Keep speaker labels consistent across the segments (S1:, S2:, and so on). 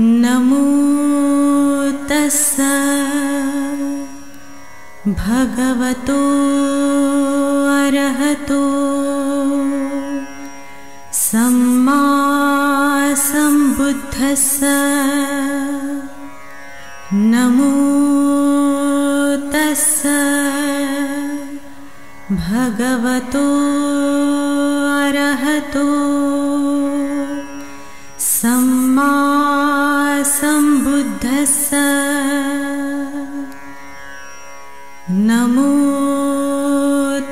S1: नमो तस्स भगवतो अरहतो सम्मा सम्बुद्धस्स नमो तस्स भगवतो अरहतो सम्बुद्धस्स नमो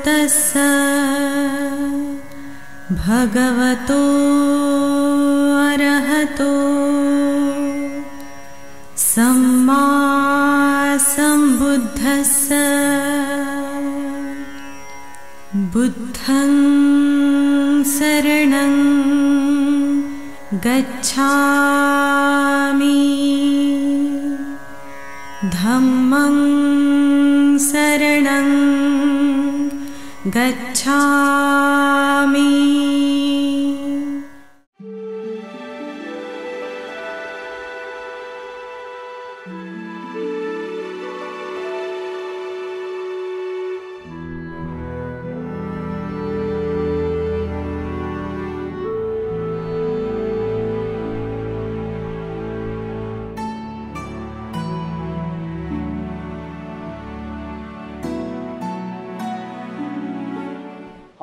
S1: तस्स। भगवतो अरहतो। सम्मा सम्बुद्धस्स बुद्धं शरणं गच्छामि। धम्मं शरणं गच्छामि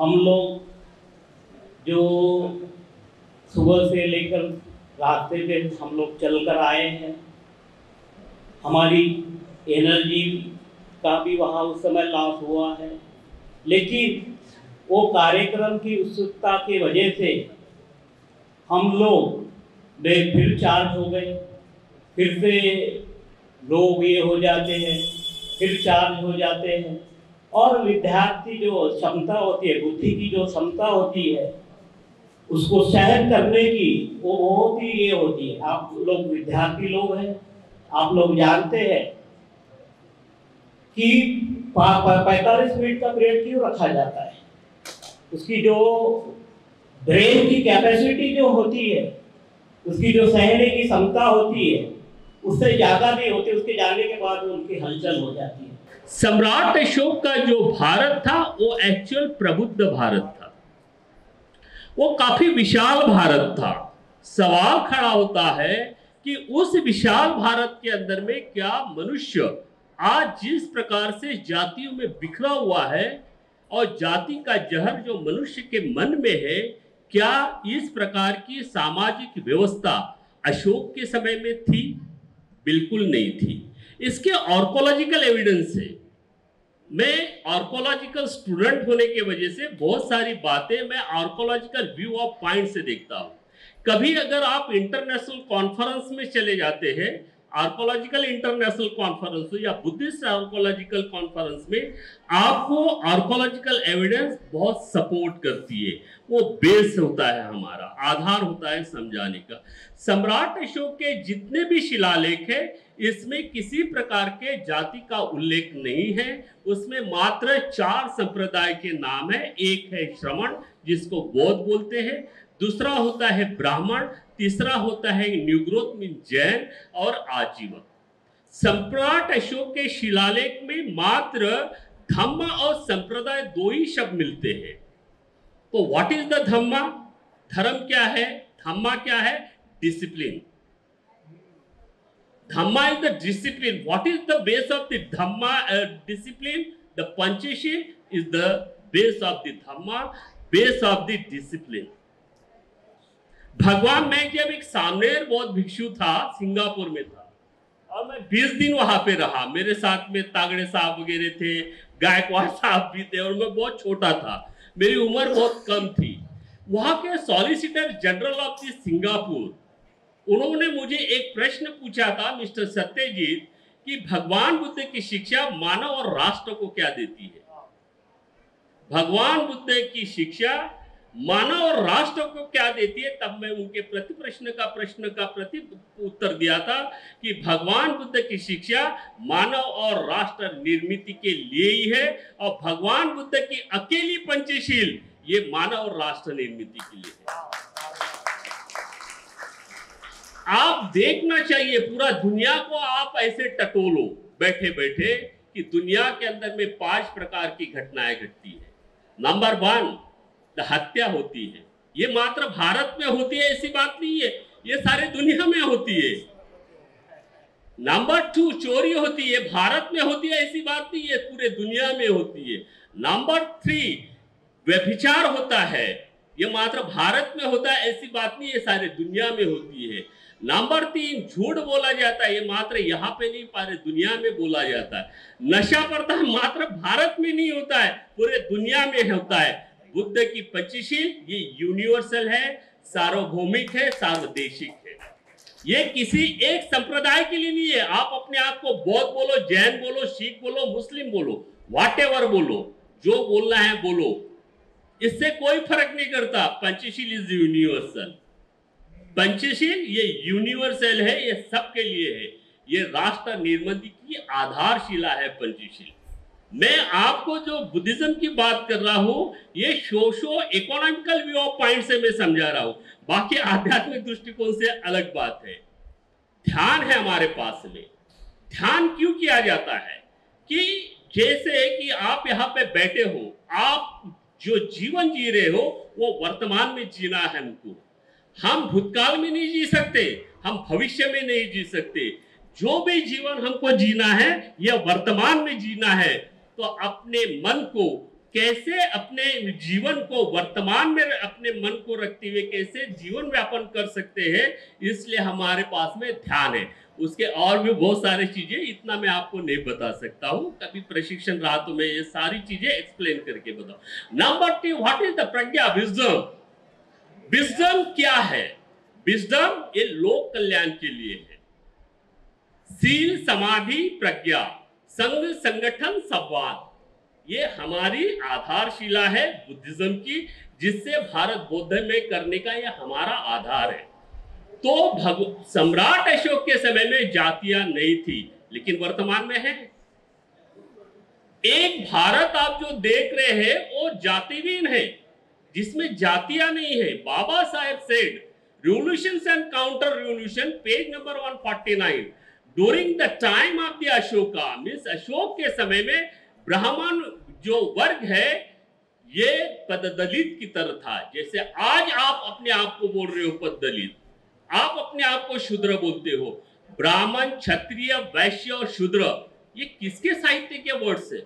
S2: हम लोग जो सुबह से लेकर रास्ते पे हम लोग चल कर आए हैं, हमारी एनर्जी का भी वहाँ उस समय लॉस हुआ है। लेकिन वो कार्यक्रम की उत्सुकता के वजह से हम लोग वे फिर चार्ज हो गए। फिर से लोग ये हो जाते हैं, फिर चार्ज हो जाते हैं। और विद्यार्थी जो क्षमता होती है, बुद्धि की जो क्षमता होती है, उसको सहन करने की वो बहुत ही ये होती है। आप लोग विद्यार्थी लोग हैं, आप लोग जानते हैं कि पैंतालीस मिनट का पीरियड क्यों रखा जाता है? उसकी जो ब्रेन की कैपेसिटी जो होती है, उसकी जो सहने की क्षमता होती है, उससे ज़्यादा नहीं होती, उसके जाने के बाद उनकी हलचल हो जाती है।
S3: सम्राट अशोक का जो भारत था, वो एक्चुअल प्रबुद्ध भारत था। वो काफ़ी विशाल भारत था। सवाल खड़ा होता है कि उस विशाल भारत के अंदर में क्या मनुष्य आज जिस प्रकार से जातियों में बिखरा हुआ है और जाति का जहर जो मनुष्य के मन में है, क्या इस प्रकार की सामाजिक व्यवस्था अशोक के समय में थी? बिल्कुल नहीं थी। इसके ऑर्कोलॉजिकल एविडेंस है। मैं ऑर्कोलॉजिकल स्टूडेंट होने की वजह से बहुत सारी बातें मैं ऑर्कोलॉजिकल व्यू ऑफ़ पॉइंट से देखता हूँ। कभी अगर आप इंटरनेशनल कॉन्फ्रेंस में चले जाते हैं आर्कोलॉजिकल इंटरनेशनल कॉन्फ्रेंस या बुद्धिस्ट आर्कोलॉजिकल कॉन्फ्रेंस में आपको आर्कोलॉजिकल एविडेंस बहुत सपोर्ट करती है। वो बेस होता है हमारा, आधार होता है समझाने का। सम्राट अशोक के जितने भी शिलालेख है, इसमें किसी प्रकार के जाति का उल्लेख नहीं है। उसमें मात्र चार संप्रदाय के नाम है, एक है श्रवण, जिसको बौद्ध बोलते हैं। दूसरा होता है ब्राह्मण तीसरा होता है न्यूग्रोथ मीन जैन और आजीवन। सम्राट अशोक के शिलालेख में मात्र धम्म और संप्रदाय दो ही शब्द मिलते हैं। तो व्हाट इज़ द धम्मा? धर्म क्या है? धम्मा क्या है? Discipline dhamma is the discipline what is the base of the dhamma uh, discipline the Panchsheel is the base of the dhamma base of the discipline भगवान, मैं जब एक सामनेर बौद्ध भिक्षु था, सिंगापुर में था, और मैं 20 दिन वहाँ पे रहा। मेरे साथ में तागड़े साहब वगैरह थे, गायकवाड़ साहब भी थे, और मैं बहुत छोटा था। मेरी उम्र बहुत कम थी। वहाँ के solicitor general of the Singapore, उन्होंने मुझे एक प्रश्न पूछा था, मिस्टर सत्यजीत, कि भगवान बुद्ध की शिक्षा मानव और राष्ट्र को क्या देती है? भगवान बुद्ध की शिक्षा मानव और राष्ट्र को क्या देती है? तब मैं उनके प्रति प्रश्न का प्रश्न का प्रति उत्तर दिया था कि भगवान बुद्ध की शिक्षा मानव और राष्ट्र निर्मित के लिए ही है और भगवान बुद्ध की अकेली पंचशील ये मानव और राष्ट्र निर्मित के लिए है। आप देखना चाहिए पूरा दुनिया को आप ऐसे टटोलो बैठे बैठे कि दुनिया के अंदर में पाँच प्रकार की घटनाएँ घटती है। नंबर वन हत्या होती है। ये मात्र भारत में होती है, ऐसी बात नहीं है। ये सारे दुनिया में होती है। नंबर टू चोरी होती है। भारत में होती है, ऐसी बात नहीं है। पूरे दुनिया में होती है। नंबर थ्री व्यभिचार होता है। ये मात्र भारत में होता है, ऐसी बात नहीं है। सारे दुनिया में होती है। नंबर तीन, झूठ बोला जाता है। ये मात्र यहाँ पे नहीं, पारे दुनिया में बोला जाता है। नशा पड़ता है, मात्र भारत में नहीं होता है। पूरे दुनिया में होता है। बुद्ध की पंचशील, ये यूनिवर्सल है, सार्वभौमिक है, सार्वदेशिक है। ये किसी एक संप्रदाय के लिए नहीं है। आप अपने आप को बौद्ध बोलो, जैन बोलो, सिख बोलो, मुस्लिम बोलो वाट बोलो, जो बोलना है बोलो। इससे कोई फ़र्क नहीं करता। पंचशील इज़ यूनिवर्सल पंचशील, ये यूनिवर्सल है, ये सबके लिए है। ये राष्ट्र निर्मित की आधारशिला है पंचशील। मैं आपको जो बुद्धिज्म की बात कर रहा हूँ, ये socio economical view of point से मैं समझा रहा हूँ। बाकी आध्यात्मिक दृष्टिकोण से अलग बात है। ध्यान है हमारे पास में। ध्यान क्यों किया जाता है? कि जैसे कि आप यहाँ पे बैठे हो, आप जो जीवन जी रहे हो, वो वर्तमान में जीना है हमको। हम भूतकाल में नहीं जी सकते, हम भविष्य में नहीं जी सकते। जो भी जीवन हमको जीना है, यह वर्तमान में जीना है। तो अपने मन को कैसे अपने जीवन को वर्तमान में अपने मन को रखते हुए कैसे जीवन व्यापन कर सकते हैं, इसलिए हमारे पास में ध्यान है। उसके और भी बहुत सारी चीज़ें, इतना मैं आपको नहीं बता सकता हूँ। कभी प्रशिक्षण रहा तो मैं ये सारी चीज़ें एक्सप्लेन करके बताऊ। Number two what is the prajna wisdom wisdom क्या है? विजडम ये लोक कल्याण के लिए है। सील समाधि प्रज्ञा। संघ संगठन संवाद। ये हमारी आधारशिला है बुद्धिज्म की, जिससे भारत बौद्ध में करने का यह हमारा आधार है। तो भग, सम्राट अशोक के समय में जातियाँ नहीं थी, लेकिन वर्तमान में है। एक भारत आप जो देख रहे हैं, वो जातिहीन है, जिसमें जातियाँ नहीं है। Baba Saheb said revolutions and counter revolution page number 149 during the time of the ashoka, means Ashoka के समय में ब्राह्मण जो वर्ग है, ये पद दलित की तरह था। जैसे आज आप अपने आप को बोल रहे हो पद दलित आप अपने आप को शूद्र बोलते हो। ब्राह्मण, क्षत्रिय, वैश्य और शूद्र, ये किसके साहित्य के वर्ड्स है?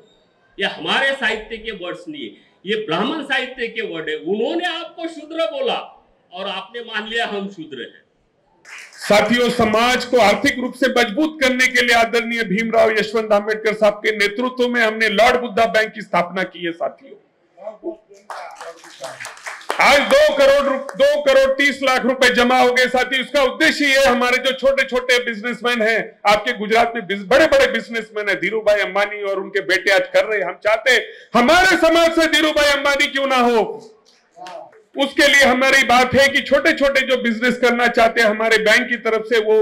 S3: ये हमारे साहित्य के वर्ड्स नहीं है। ये ब्राह्मण साहित्य के वर्ड है। उन्होंने आपको शूद्र बोला और आपने मान लिया हम शूद्र हैं।
S4: साथियों, समाज को आर्थिक रूप से मज़बूत करने के लिए आदरणीय भीमराव यशवंत आम्बेडकर साहब के नेतृत्व में हमने लॉर्ड बुद्धा बैंक की स्थापना की है, साथियों। आज दो करोड़ दो करोड़ तीस लाख रुपए जमा हो गए, साथी। उसका उद्देश्य ये हमारे जो छोटे छोटे बिजनेसमैन हैं, आपके गुजरात में बड़े बड़े बिजनेसमैन हैं धीरू भाई अंबानी और उनके बेटे आज कर रहे हैं। हम चाहते हमारे समाज से धीरू भाई अंबानी क्यों ना हो? उसके लिए हमारी बात है कि छोटे छोटे जो बिज़नेस करना चाहते हैं, हमारे बैंक की तरफ़ से वो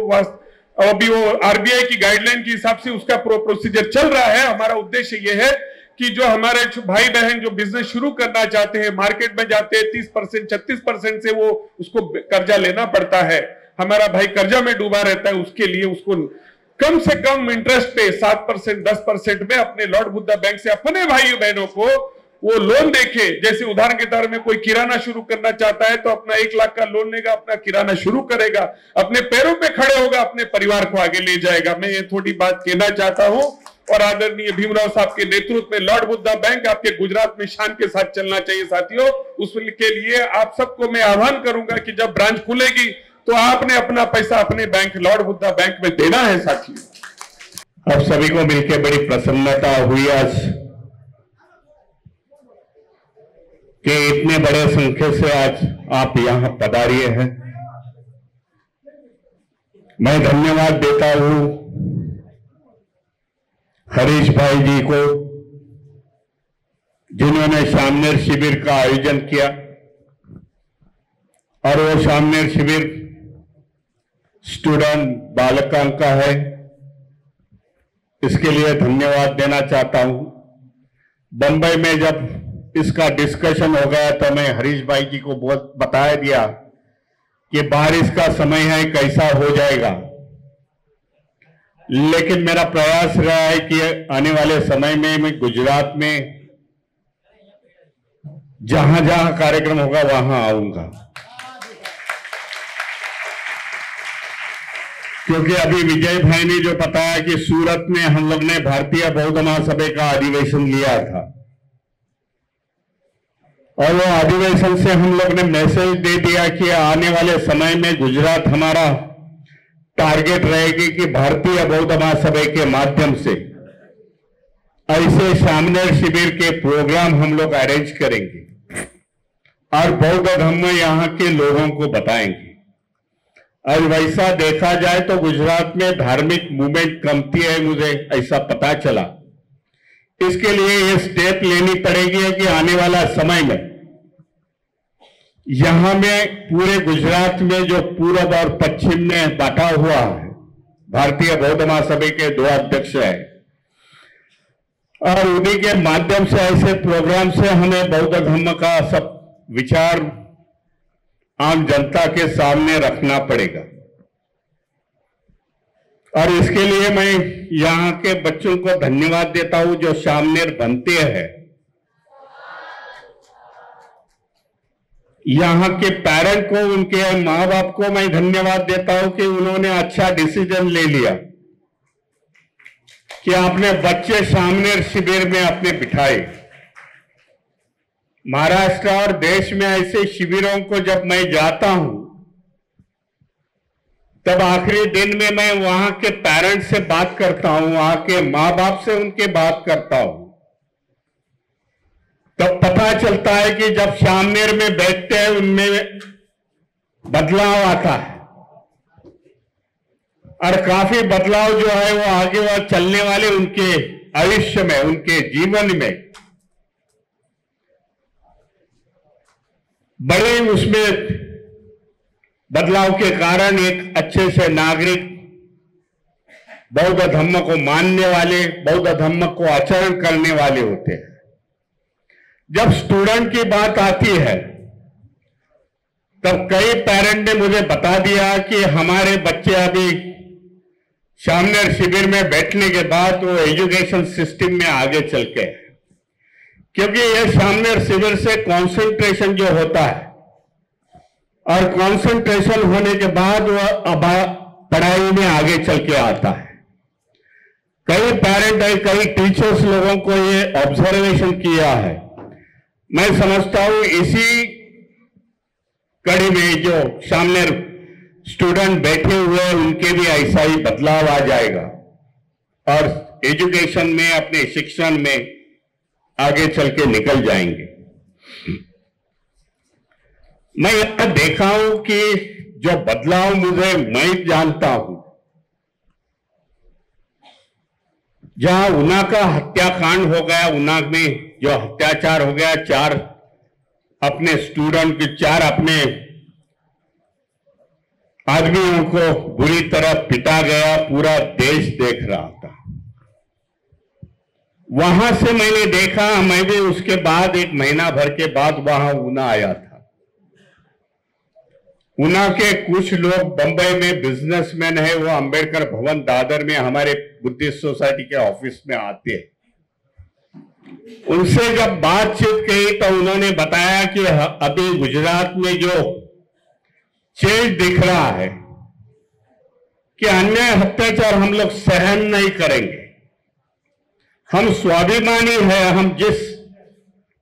S4: अभी वो आरबीआई की गाइडलाइन के हिसाब से उसका प्रो प्रोसीजर चल रहा है। हमारा उद्देश्य ये है कि जो हमारे भाई बहन जो बिज़नेस शुरू करना चाहते हैं मार्केट में जाते हैं, तीस परसेंट, छत्तीस परसेंट से वो उसको कर्जा लेना पड़ता है। हमारा भाई कर्जा में डूबा रहता है, उसके लिए उसको कम से कम इंटरेस्ट पे सात परसेंट, दस परसेंट में अपने लॉर्ड बुद्धा बैंक से अपने भाई बहनों को वो लोन देखे जैसे उदाहरण के तौर में कोई किराना शुरू करना चाहता है तो अपना एक लाख का लोन लेगा, अपना किराना शुरू करेगा, अपने पैरों पे खड़े होगा, अपने परिवार को आगे ले जाएगा। मैं ये थोड़ी बात कहना चाहता हूँ, और आदरणीय भीमराव साहब के नेतृत्व में लॉर्ड बुद्धा बैंक आपके गुजरात में शान के साथ चलना चाहिए साथियों। उसके लिए आप सबको मैं आह्वान करूँगा कि जब ब्रांच खुलेगी तो आपने अपना पैसा अपने बैंक लॉर्ड बुद्धा बैंक में देना है साथियों।
S5: आप सभी को मिलकर बड़ी प्रसन्नता हुई आज। कि इतने बड़े संख्या से आज आप यहाँ पधारिए हैं। मैं धन्यवाद देता हूँ हरीश भाई जी को, जिन्होंने सामनेर शिविर का आयोजन किया। और वो सामनेर शिविर स्टूडेंट बालकां का है। इसके लिए धन्यवाद देना चाहता हूँ। बंबई में जब इसका डिस्कशन हो गया तो मैं हरीश भाई जी को बहुत बताया दिया कि बारिश का समय है, कैसा हो जाएगा। लेकिन मेरा प्रयास रहा है कि आने वाले समय में मैं गुजरात में जहाँ जहाँ कार्यक्रम होगा, वहाँ आऊँगा। क्योंकि अभी विजय भाई ने जो बताया कि सूरत में हम लोग ने भारतीय बौद्ध महासभा का अधिवेशन लिया था। और वो अधिवेशन से हम लोग ने मैसेज दे दिया कि आने वाले समय में गुजरात हमारा टारगेट रहेगी कि भारतीय बौद्ध महासभा के माध्यम से। ऐसे सामने शिविर के प्रोग्राम हम लोग अरेंज करेंगे। और बौद्ध धर्म यहाँ के लोगों को बताएँगे। और वैसा देखा जाए तो गुजरात में धार्मिक मूवमेंट कमती है मुझे, ऐसा पता चला। इसके लिए ये स्टेप लेनी पड़ेगी कि आने वाला समय में यहाँ में पूरे गुजरात में जो पूर्व और पश्चिम में बांटा हुआ है, भारतीय बौद्ध महासभा के दो अध्यक्ष है। और उन्हीं के माध्यम से, ऐसे प्रोग्राम से हमें बौद्ध धर्म का सब विचार आम जनता के सामने रखना पड़ेगा। और इसके लिए मैं यहाँ के बच्चों को धन्यवाद देता हूँ जो सामनेर बनते हैं। यहाँ के पेरेंट को, उनके माँ बाप को मैं धन्यवाद देता हूँ कि उन्होंने अच्छा डिसीज़न ले लिया। कि आपने बच्चे सामने शिविर में अपने बिठाए। महाराष्ट्र और देश में ऐसे शिविरों को जब मैं जाता हूँ, तब आखिरी दिन में मैं वहाँ के पेरेंट्स से बात करता हूँ, वहाँ के माँ बाप से उनके बात करता हूँ। तब पता चलता है कि जब शामनेर में बैठते हैं, उनमें बदलाव आता है। और काफ़ी बदलाव जो है, वो आगे वह चलने वाले उनके आयुष्य में, उनके जीवन में। बड़े उसमें बदलाव के कारण एक अच्छे से नागरिक बौद्ध धर्म को मानने वाले, बौद्ध धर्म को आचरण करने वाले होते हैं। जब स्टूडेंट की बात आती है, तब कई पेरेंट ने मुझे बता दिया कि हमारे बच्चे अभी सामने शिविर में बैठने के बाद वो एजुकेशन सिस्टम में आगे चल के क्योंकि यह सामने शिविर से कंसंट्रेशन जो होता है, और कंसंट्रेशन होने के बाद वह पढ़ाई में आगे चल के आता है। कई पेरेंट है कई टीचर्स लोगों को ये ऑब्जर्वेशन किया है। मैं समझता हूँ इसी कड़ी में जो सामने स्टूडेंट बैठे हुए हैं, उनके भी ऐसा ही बदलाव आ जाएगा। और एजुकेशन में, अपने शिक्षण में आगे चल के निकल जाएँगे। मैं यह देखा हूँ कि जो बदलाव मुझे, मैं जानता हूँ। जहाँ उना का हत्याकांड हो गया उना में जो अत्याचार हो गया, चार अपने स्टूडेंट के, चार अपने आदमियों को बुरी तरह पिटा गया, पूरा देश देख रहा था। वहाँ से मैंने देखा, मैं भी उसके बाद, एक महीना भर के बाद वहाँ ऊना आया था। ऊना के कुछ लोग बंबई में बिजनेसमैन है, वो अंबेडकर भवन दादर में हमारे बुद्धिस्ट सोसाइटी के ऑफ़िस में आते हैं। उनसे जब बातचीत की तो उन्होंने बताया कि अभी गुजरात में जो चेंज दिख रहा है कि अन्याय, अत्याचार हम लोग सहन नहीं करेंगे। हम स्वाभिमानी है, हम जिस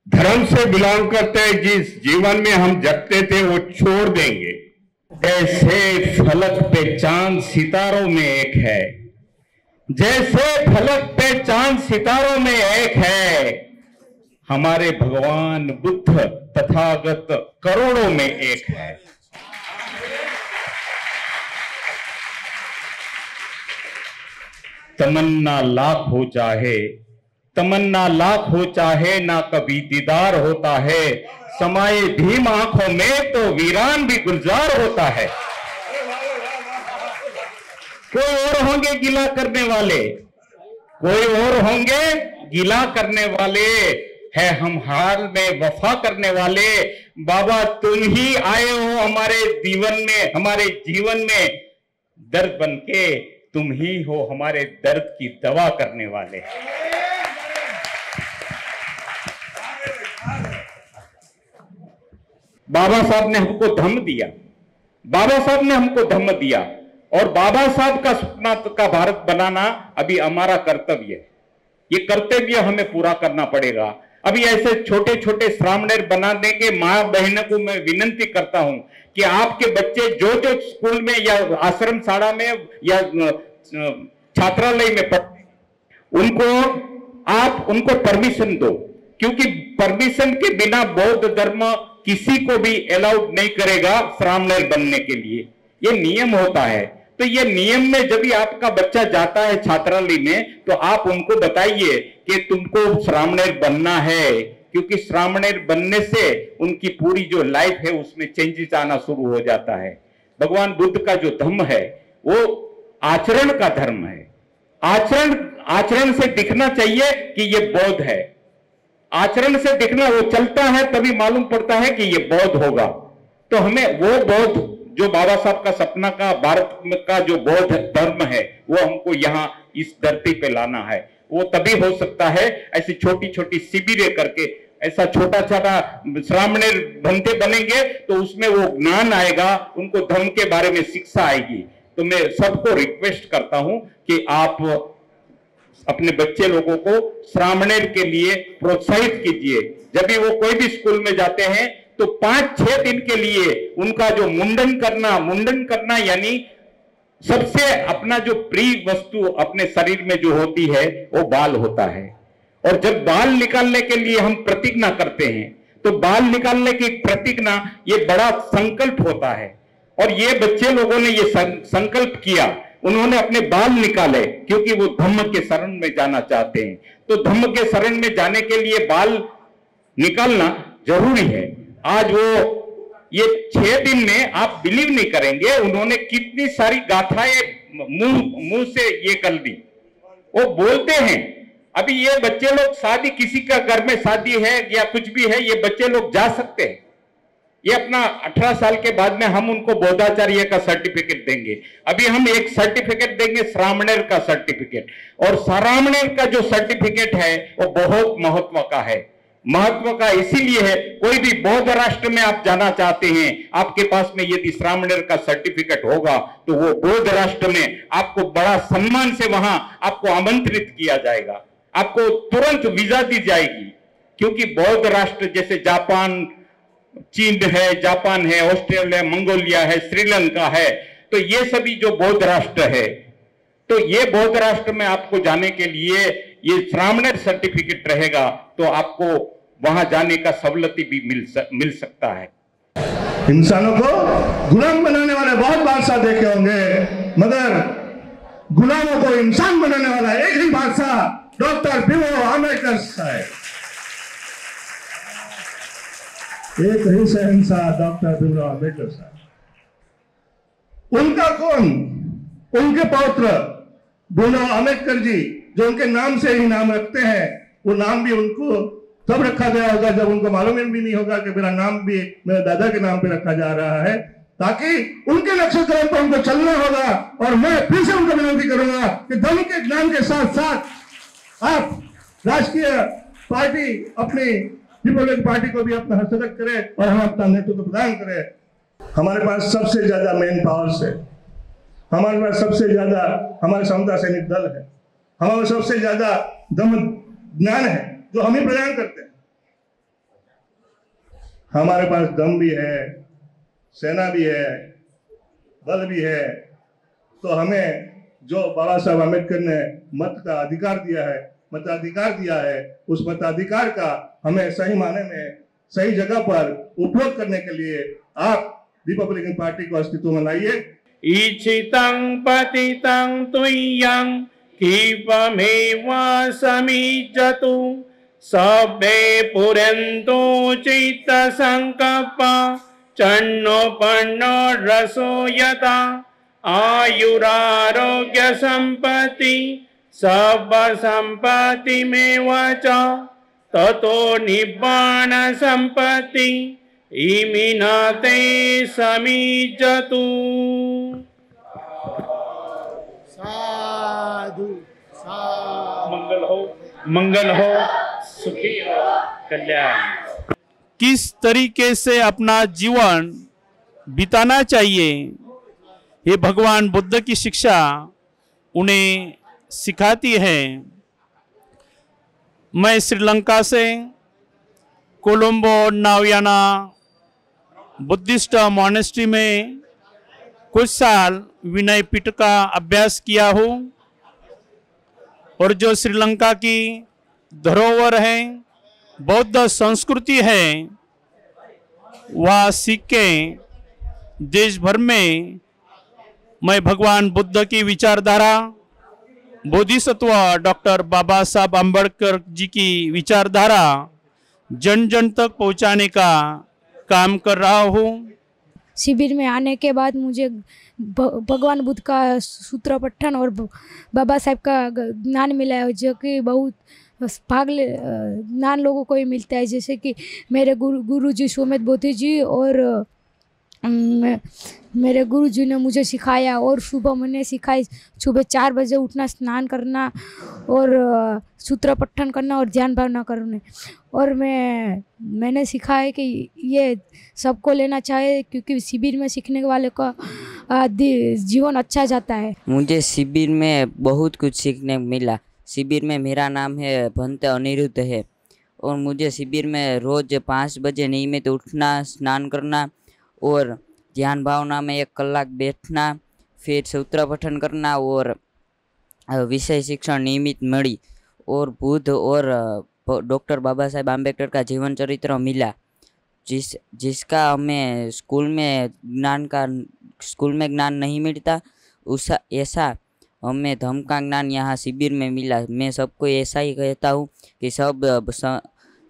S5: धर्म से बिलोंग करते हैं, जिस जीवन में हम जगते थे, वो छोड़ देंगे। ऐसे फलक पे चाँद सितारों में एक है। जैसे फलक पे चाँद सितारों में एक है, हमारे भगवान बुद्ध तथागत करोड़ों में एक है। तमन्ना लाख हो चाहे, तमन्ना लाख हो चाहे, ना कभी दीदार होता है। समाये भीम आँखों में तो वीरान भी गुलजार होता है। कोई और होंगे गिला करने वाले? कोई और होंगे गिला करने वाले? है हम हाल में वफा करने वाले। बाबा, तुम ही आए हो हमारे जीवन में, हमारे जीवन में। दर्द बन के तुम ही हो हमारे दर्द की दवा करने वाले। बाबा साहब ने हमको धम्म दिया। बाबा साहब ने हमको धम दिया। और बाबा साहब का सपना का भारत बनाना अभी हमारा कर्तव्य है। ये कर्तव्य हमें पूरा करना पड़ेगा। अभी ऐसे छोटे छोटे श्रामणेर बनाने के माँ बहनों को मैं विनंती करता हूँ कि आपके बच्चे जो जो स्कूल में या आश्रम शाला में या छात्रालय में पढ़ते उनको आप उनको परमिशन दो। क्योंकि परमिशन के बिना बौद्ध धर्म किसी को भी अलाउड नहीं करेगा श्रामणेर बनने के लिए। ये नियम होता है। तो ये नियम में जब भी आपका बच्चा जाता है छात्रालय में तो आप उनको बताइए कि तुमको श्रामणेर बनना है। क्योंकि श्रामणेर बनने से उनकी पूरी जो लाइफ है, उसमें चेंजेस आना शुरू हो जाता है। भगवान बुद्ध का जो धर्म है, वो आचरण का धर्म है। आचरण आचरण से दिखना चाहिए कि ये बौद्ध है। आचरण से दिखना, वो चलता है, तभी मालूम पड़ता है कि ये बौद्ध होगा। तो हमें वो बौद्ध जो बाबा साहब का सपना का, भारत का जो बौद्ध धर्म है, वो हमको यहाँ इस धरती पे लाना है। वो तभी हो सकता है ऐसी छोटी छोटी शिविरें करके, ऐसा छोटा छोटा श्रामणे बनते बनेंगे तो उसमें वो ज्ञान आएगा, उनको धर्म के बारे में शिक्षा आएगी। तो मैं सबको रिक्वेस्ट करता हूँ कि आप अपने बच्चे लोगों को श्रामणेर के लिए प्रोत्साहित कीजिए। जब भी वो कोई भी स्कूल में जाते हैं तो पाँच छह दिन के लिए उनका जो मुंडन करना मुंडन करना यानी सबसे अपना जो प्रिय वस्तु अपने शरीर में जो होती है, वो बाल होता है। और जब बाल निकालने के लिए हम प्रतिज्ञा करते हैं तो बाल निकालने की प्रतिज्ञा, ये बड़ा संकल्प होता है। और ये बच्चे लोगों ने ये संकल्प किया, उन्होंने अपने बाल निकाले, क्योंकि वो धम्म के शरण में जाना चाहते हैं। तो धम्म के शरण में जाने के लिए बाल निकालना ज़रूरी है। आज वो, ये छह दिन में आप बिलीव नहीं करेंगे, उन्होंने कितनी सारी गाथाएँ मुँह मुँह से ये कर दी। वो बोलते हैं, अभी ये बच्चे लोग शादी किसी का घर में शादी है या कुछ भी है, ये बच्चे लोग जा सकते हैं। ये अपना 18 साल के बाद में हम उनको बोधाचार्य का सर्टिफिकेट देंगे। अभी हम एक सर्टिफिकेट देंगे श्रामणेर का सर्टिफिकेट और श्रामणेर का जो सर्टिफिकेट है, वो बहुत महत्व का है। महत्व का इसीलिए है, कोई भी बौद्ध राष्ट्र में आप जाना चाहते हैं, आपके पास में यदि श्रामणेर का सर्टिफिकेट होगा तो वो बौद्ध राष्ट्र में आपको बड़ा सम्मान से वहाँ आपको आमंत्रित किया जाएगा। आपको तुरंत वीज़ा दी जाएगी, क्योंकि बौद्ध राष्ट्र जैसे जापान, चीन है, जापान है, ऑस्ट्रेलिया मंगोलिया है, श्रीलंका है तो ये सभी जो बौद्ध राष्ट्र है तो ये बौद्ध राष्ट्र में आपको जाने के लिए ये श्रामणेर सर्टिफिकेट रहेगा तो आपको वहाँ जाने का सहूलती भी मिल सक, मिल सकता है।
S6: इंसानों को गुलाम बनाने वाले बहुत बादशाह देखे होंगे मगर गुलामों को इंसान बनाने वाला एक ही बादशाह डॉक्टर भीमराव आम्बेडकर साहब। एक ही शहनशाह डॉक्टर भीमराव आम्बेडकर साहब। उनका कौन? उनके पौत्र भीमराव आम्बेडकर जी। जो उनके नाम से ही नाम रखते हैं, वो नाम भी उनको तब रखा गया होगा जब उनको मालूम भी नहीं होगा कि मेरा नाम भी मेरे दादा के नाम पे रखा जा रहा है, ताकि उनके कदम पर उनको चलना होगा और मैं फिर से उनको विनती करूँगा कि धर्म के ज्ञान के साथ साथ आप राष्ट्रीय पार्टी अपनी रिपब्लिक पार्टी को भी अपना हस्तक करे और हम अपना नेतृत्व प्रदान करें। हमारे पास सबसे ज़्यादा मेन पावर्स है। हमारे पास सबसे ज़्यादा हमारे समता सैनिक दल है। हमारे सबसे ज़्यादा दम ज्ञान है, जो हम ही प्रदान करते हैं। हमारे पास दम भी है, सेना भी है, बल भी है। तो हमें जो बाबा साहब अंबेडकर ने मत का अधिकार दिया है, मताधिकार दिया है, उस मताधिकार का हमें सही माने में, सही जगह पर उपयोग करने के लिए आप रिपब्लिकन पार्टी को अस्तित्व में लाइए।
S5: इच्छितं पतितं कीपमेव समीचतु सभ्ये पुरन्तु चित्तसङ्कल्प चन्नोपन्नो रसो यथा आयुरारोग्यसम्पत्ति सर्वसम्पत्तिमेव च। ततो निब्बाण संपत्ति इमिनाते समीजतु मंगल हो मंगल हो सुखी हो कल्याण।
S7: किस तरीके से अपना जीवन बिताना चाहिए? ये भगवान बुद्ध की शिक्षा उन्हें सिखाती है। मैं श्रीलंका से कोलंबो नावियाना बुद्धिस्ट मॉनेस्ट्री में कुछ साल विनय पीठ का अभ्यास किया हूँ। और जो श्रीलंका की धरोहर है, बौद्ध संस्कृति है वह सिक्के देश भर में मैं भगवान बुद्ध की विचारधारा, बोधिसत्व डॉक्टर बाबा साहब अंबेडकर जी की विचारधारा जन जन तक पहुँचाने का काम कर रहा हूँ।
S8: शिविर में आने के बाद मुझे भगवान बुद्ध का सूत्र पठन और बाबा साहब का ज्ञान मिला है जो कि बहुत भाग ले ज्ञान लोगों को ही मिलता है। जैसे कि मेरे गुरु गुरु जी सोमेत बोधी जी और मेरे गुरु जी ने मुझे सिखाया और सुबह मैंने सिखाई। सुबह चार बजे उठना, स्नान करना और सूत्र पठन करना और ध्यान भावना करने। और मैं, मैंने सीखा है कि ये सबको लेना चाहिए क्योंकि शिविर में सीखने वाले का जीवन अच्छा जाता है।
S9: मुझे शिविर में बहुत कुछ सीखने मिला। शिविर में मेरा नाम है भंत अनिरुद्ध है और मुझे शिविर में रोज़ पाँच बजे नियमित उठना, स्नान करना और ध्यान भावना में एक कलाक बैठना, फिर सूत्र पठन करना और विषय शिक्षण नियमित मिली और बुद्ध और डॉक्टर बाबा साहेब आम्बेडकर का जीवन चरित्र मिला। जिस, जिसका हमें स्कूल में ज्ञान का स्कूल में ज्ञान नहीं मिलता, उस ऐसा हमें धम का ज्ञान यहाँ शिविर में मिला। मैं सबको ऐसा ही कहता हूँ कि सब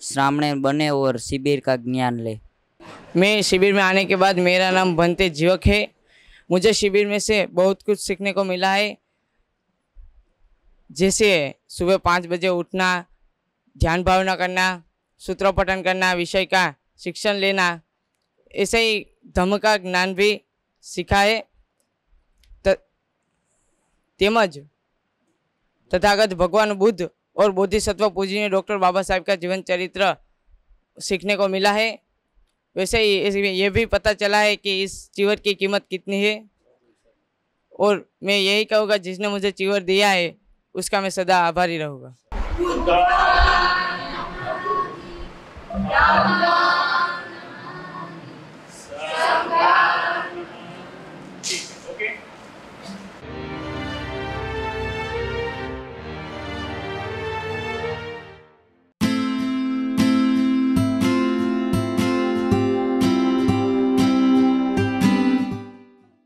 S9: श्रावण बने और शिविर का ज्ञान ले।
S10: मैं शिविर में आने के बाद मेरा नाम बनते जीवक है। मुझे शिविर में से बहुत कुछ सीखने को मिला है। जैसे सुबह पाँच बजे उठना, ध्यान भावना करना, सूत्र पठन करना, विषय का शिक्षण लेना, ऐसे ही धर्म का ज्ञान भी सीखा है त- તેમજ तथागत भगवान बुद्ध और बोधिसत्व पूजनीय डॉक्टर बाबा साहब का जीवन चरित्र सीखने को मिला है वैसे ही इस- ये भी पता चला है कि इस चीवर की कीमत कितनी है और मैं यही कहूँगा जिसने मुझे चीवर दिया है उसका मैं सदा आभारी रहूँगा
S2: राम